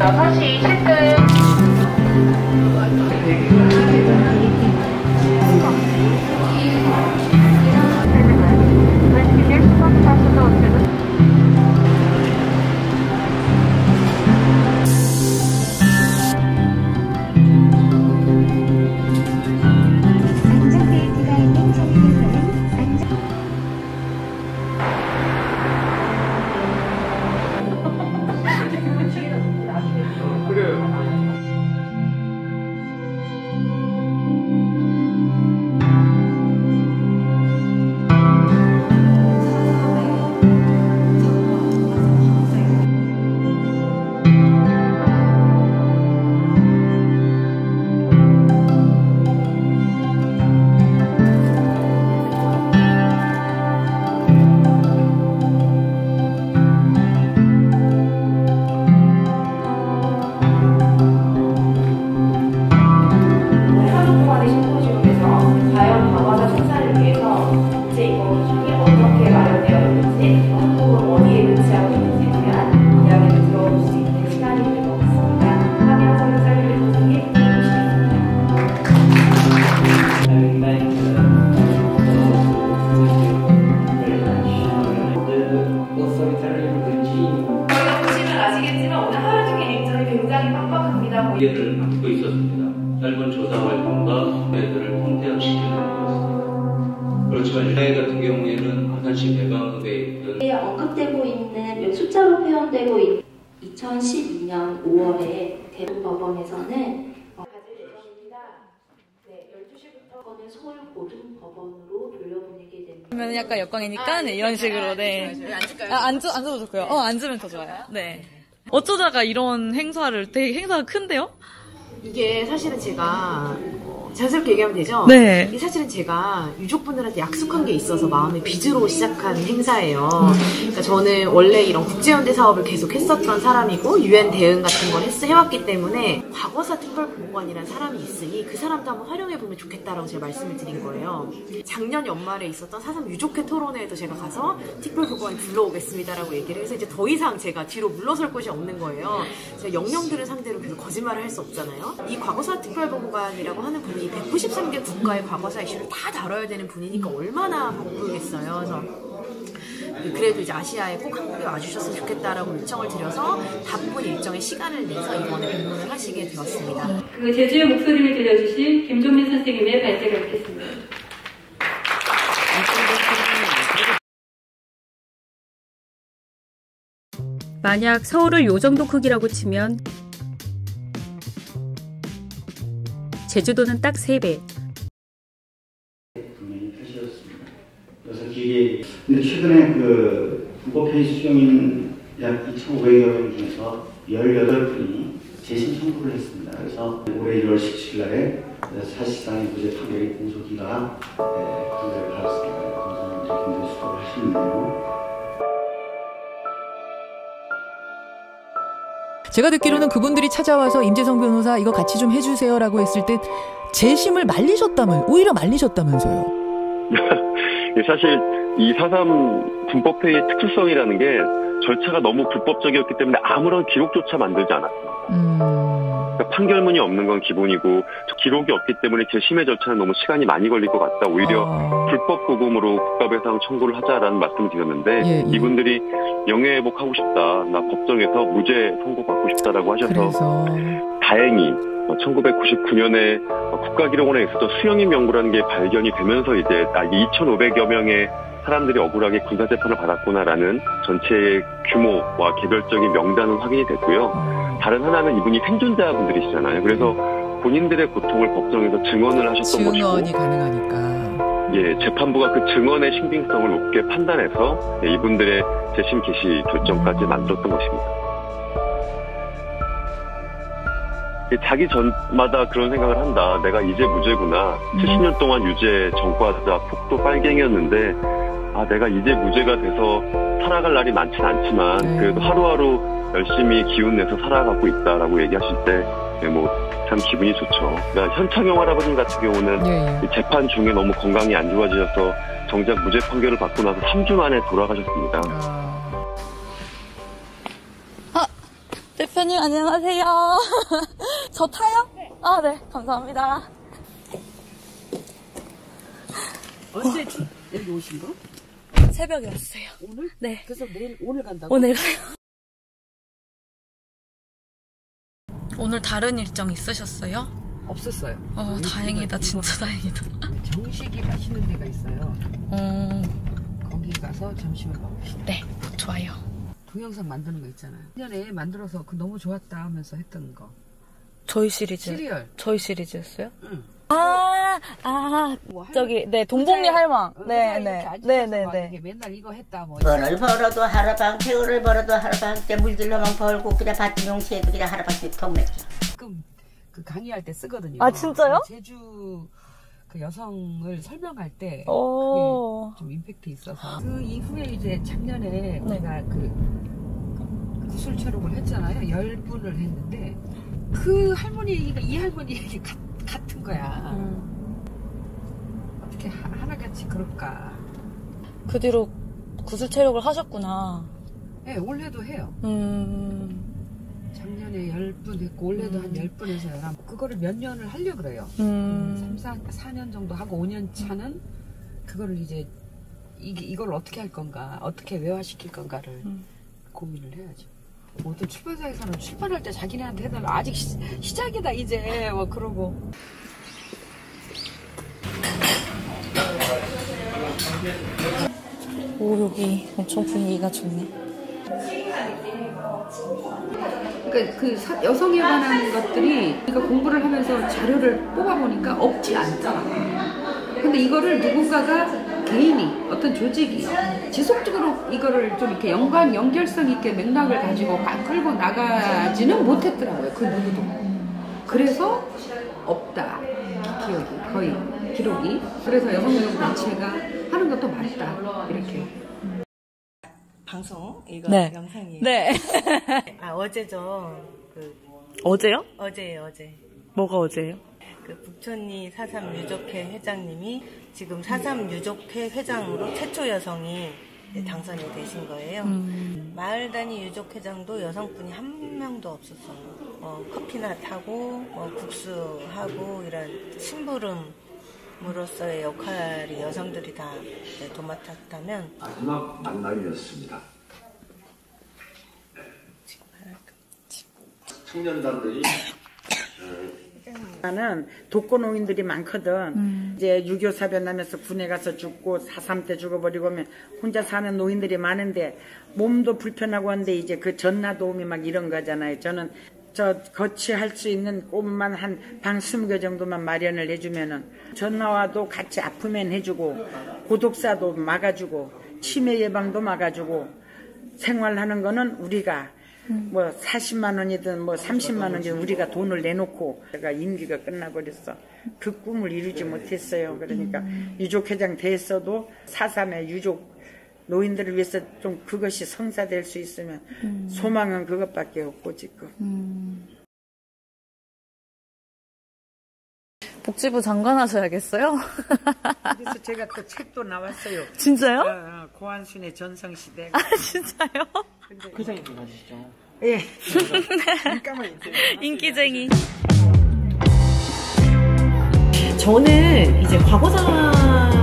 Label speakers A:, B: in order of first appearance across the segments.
A: 6시 10분.
B: 유나이 같은 경우에는 화산시 배방읍에 있던
C: 언급되고 있는 숫자로 표현되고 있는 2012년 5월에 대법원에서는 가질 예정입니다. 네, 12시부터 거는 서울 고등법원으로 돌려보내게 됩니다.
D: 그러면 약간 역광이니까 네, 이런 식으로 네. 아, 앉, 앉아도 좋고요. 어, 앉으면 더 좋아요. 네. 어쩌다가 이런 행사를 되게 행사가 큰데요?
E: 이게 사실은 제가 어, 자연스럽게 얘기하면 되죠?
D: 네.
E: 이게 사실은 제가 유족분들한테 약속한 게 있어서 마음의 빚으로 시작한 행사예요. 그러니까 저는 원래 이런 국제연대 사업을 계속 했었던 사람이고 유엔 대응 같은 걸 했, 해왔기 때문에 과거사 특별보고관이라는 사람이 있으니 그 사람도 한번 활용해보면 좋겠다라고 제가 말씀을 드린 거예요. 작년 연말에 있었던 사삼 유족회 토론회에도 제가 가서 특별보고관 불러오겠습니다라고 얘기를 해서 이제 더 이상 제가 뒤로 물러설 곳이 없는 거예요. 제가 영령들을 상대로 계속 거짓말을 할 수 없잖아요. 이 과거사 특별보고관이라고 하는 분이 193개 국가의 과거사 이슈를 다 다뤄야 되는 분이니까 얼마나 바쁘겠어요. 그래서 그래도 이제 아시아에 꼭 한국에 와주셨으면 좋겠다라고 요청을 드려서 바쁜 일정에 시간을 내서 이번에 방문을 하시게 되었습니다.
F: 그 제주의 목소리를 들려주신 김종민 선생님의 발제를 듣겠습니다.
G: 만약 서울을 요 정도 크기라고 치면 제주도는 딱 3배.
H: 분명히 표시였습니다. 그래서 길이 근데 최근에 그 불법회의 수용인 약 2,500여 명 중에서 18분이 재심 청구를 했습니다. 그래서 올해 1월 17일 날에 사실상의 무죄 판결이 공소기가 판결을 받았습니다. 검사님들이 굉장히 수고를 하시는데요.
I: 제가 듣기로는 그분들이 찾아와서 임재성 변호사 이거 같이 좀 해주세요라고 했을 때 재심을 말리셨다면 오히려 말리셨다면서요.
J: 예, 사실 이4.3 군법회의의 특수성이라는 게 절차가 너무 불법적이었기 때문에 아무런 기록조차 만들지 않았어요. 그러니까 판결문이 없는 건 기본이고 기록이 없기 때문에 재심의 절차는 너무 시간이 많이 걸릴 것 같다. 오히려 불법 고금으로 국가배상 청구를 하자라는 말씀을 드렸는데
I: 예, 예.
J: 이분들이 명예회복하고 싶다. 나 법정에서 무죄 선고받고 싶다라고 하셔서
I: 그래서
J: 다행히 1999년에 국가기록원에 있었던 수영인 명부라는 게 발견이 되면서 이제 아, 2,500여 명의 사람들이 억울하게 군사재판을 받았구나라는 전체의 규모와 개별적인 명단은 확인이 됐고요. 다른 하나는 이분이 생존자분들이시잖아요. 그래서 본인들의 고통을 법정에서 증언을 하셨던 것이고
I: 증언이 가능하니까.
J: 예, 재판부가 그 증언의 신빙성을 높게 판단해서 예, 이분들의 재심 개시 결정까지 만들었던 것입니다. 예, 자기 전마다 그런 생각을 한다. 내가 이제 무죄구나. 70년 동안 유죄 전과자 폭도 빨갱이였는데, 아, 내가 이제 무죄가 돼서 살아갈 날이 많진 않지만, 그래도 하루하루 열심히 기운 내서 살아가고 있다라고 얘기하실 때, 예, 뭐, 참 기분이 좋죠. 그러니까 현창용 할아버님 같은 경우는 이 재판 중에 너무 건강이 안 좋아지셔서 정작 무죄 판결을 받고 나서 3주 만에 돌아가셨습니다.
D: 대표님 안녕하세요. 저 타요? 아, 네. 감사합니다.
K: 언제 여기 오신 거?
D: 새벽에 왔어요.
K: 오늘?
D: 네.
K: 그래서 내일 오늘 간다고?
D: 오늘 가요. 오늘 다른 일정 있으셨어요?
K: 없었어요.
D: 어, 다행이다. 진짜 다행이다.
K: 정식이 맛있는 데가 있어요.
D: 음.
K: 거기 가서 점심을 먹읍시다.
D: 네, 좋아요.
K: 동영상 만드는 거 있잖아요. 전에 만들어서 그 너무 좋았다 하면서 했던 거.
D: 저희 시리즈.
K: 시리얼.
D: 저희 시리즈였어요?
K: 응.
D: 아, 아, 저기, 네, 동복리 할망. 네, 네, 네, 네, 네.
K: 맨날 이거 했다 뭐.
L: 벌을 벌어도 하루방 태우를 벌어도 하루방 때 물들러만 벌고 그냥 밭 용치해도 그냥 하루방 통 맺죠.
K: 가끔 그 강의할 때 쓰거든요.
D: 아, 진짜요?
K: 제주 그 여성을 설명할 때
D: 오.
K: 그게 좀 임팩트 있어서 그 이후에 이제 작년에
D: 네.
K: 우리가 그 구술 촬영을 했잖아요. 열 분을 했는데 그 할머니 얘기가 이 할머니 얘기 같, 같은 거야.
D: 음.
K: 어떻게 하, 하나같이 그럴까?
D: 그 뒤로 구슬 체력을 하셨구나.
K: 네, 올해도 해요.
D: 음.
K: 작년에 열분 했고 올해도 한열 분에서 열한 그거를 몇 년을 하려 그래요.
D: 음.
K: 3, 4, 4년 정도 하고 5년 차는 그거를 이제 이, 이걸 어떻게 할 건가 어떻게 외화시킬 건가를
D: 음.
K: 고민을 해야죠. 모든 출판사에서는 출판할 때 자기네한테 해달라 아직 시, 작이다 이제 뭐 그러고
D: 오, 여기 엄청 분위기가 좋네.
K: 그러니까 그 사- 여성에 관한 것들이 우리가 공부를 하면서 자료를 뽑아보니까 없지 않잖아. 근데 이거를 누군가가 개인이 어떤 조직이 지속적으로 이거를 좀 이렇게 연관 연결성 있게 맥락을 가지고 막 끌고 나가지는 못했더라고요. 그 누구도. 그래서 없다 기억이 거의 기록이. 그래서 여성운동 단체가 하는 것도 맞다 이렇게.
M: 방송 이거
D: 네.
M: 영상이에요.
D: 네.
M: 아 어제죠. 그
D: 어제요?
M: 어제예요 어제.
D: 뭐가 어제예요?
M: 그 북촌리 사삼 유족회 회장님이 지금 사삼 유족회 회장으로 최초 여성이 당선이 되신 거예요.
D: 음.
M: 마을 단위 유족회장도 여성분이 한 명도 없었어요. 어, 커피나 타고 뭐 국수 하고 이런 심부름 으로서의 역할이 여성들이 다 도맡았다면
N: 마지막 만남이었습니다. 청년단들이
O: 나는 독거노인들이 많거든. 이제 6.25 사변 나면서 군에 가서 죽고 4.3 때 죽어버리고 하면 혼자 사는 노인들이 많은데 몸도 불편하고 한데 이제 그 전나 도움이 막 이런 거잖아요. 저는 저 거치할 수 있는 곳만 한방 20개 정도만 마련을 해주면은 전나와도 같이 아프면 해주고 고독사도 막아주고 치매 예방도 막아주고 생활하는 거는 우리가 뭐 40만 원이든 뭐 30만 원이든 우리가 돈을 내놓고 제가 임기가 끝나버렸어. 그 꿈을 이루지 못했어요. 그러니까 유족회장 됐어도 사삼의 유족 노인들을 위해서 좀 그것이 성사될 수 있으면 소망은 그것밖에 없고 지금.
D: 복지부 장관 하셔야겠어요?
O: 그래서 제가 또 책도 나왔어요.
D: 진짜요?
O: 어, 어, 고한순의 전성시대.
D: 아, 진짜요?
O: 회장님
E: 가시죠.
O: 예.
E: 잠깐만
D: 인기쟁이.
P: 저는 이제 과거사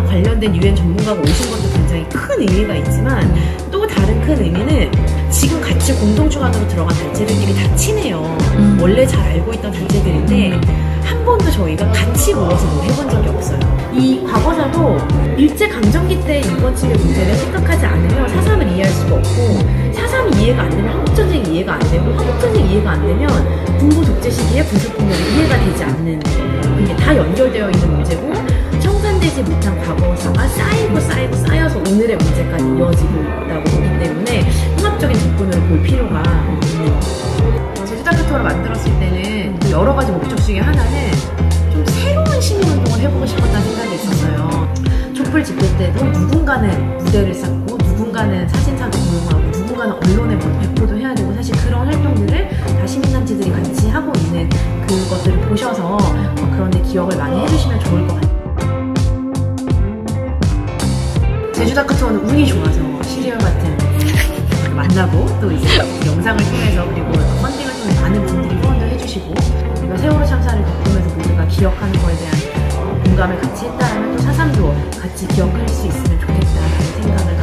P: 관련된 유엔 전문가가 오신 것도 굉장히 큰 의미가 있지만 또 다른 큰 의미는 지금 같이 공동주관으로 들어간 단체들끼리 다 친해요. 원래 잘 알고 있던 단체들인데 한 번도 저희가 같이 모여서 뭘 해본 적이 없어요. 이 과거사도 일제 강점기 때 이번 층의 문제를 생각하지 않으면 사삼을 이해할 수가 없고 사삼이 이해가 안 되면 한국전쟁이 이해가 안 되고 한국전쟁이 이해가 안 되면 군부 독재 시기에 군수폭력이 이해가 되지 않는 이게 다 연결되어 있는 문제고 청산되지 못한 과거사가 쌓이고 쌓이고 쌓여서 오늘의 문제까지 이어지고 있다고 보기 때문에 통합적인 접근으로 볼 필요가 있는 거죠. 제주다큐터를 만들었을 때는 그 여러 가지 목적 중에 하나는 좀 새로운 시민운동을 해보고 싶었다는 생각이 있었어요. 촛불 집회 때도 누군가는 무대를 쌓고 누군가는 사진사도 고용하고 누군가는 언론에 뭐 배포도 해야 되고 사실 그런 활동들을 다 시민단체들이 같이 하고 있는 그것들을 보셔서 어, 그런 데 기억을 많이 해주시면 제주다 커트원은 운이 좋아서 시리얼 같은 만나고 또 이제 영상을 통해서 그리고 펀딩을 통해 많은 분들이 후원을 해주시고 우리가 세월호 참사를 겪으면서 모두가 기억하는 거에 대한 공감을 같이 했다라면 또 사상도 같이 기억할 수 있으면 좋겠다라는 생각을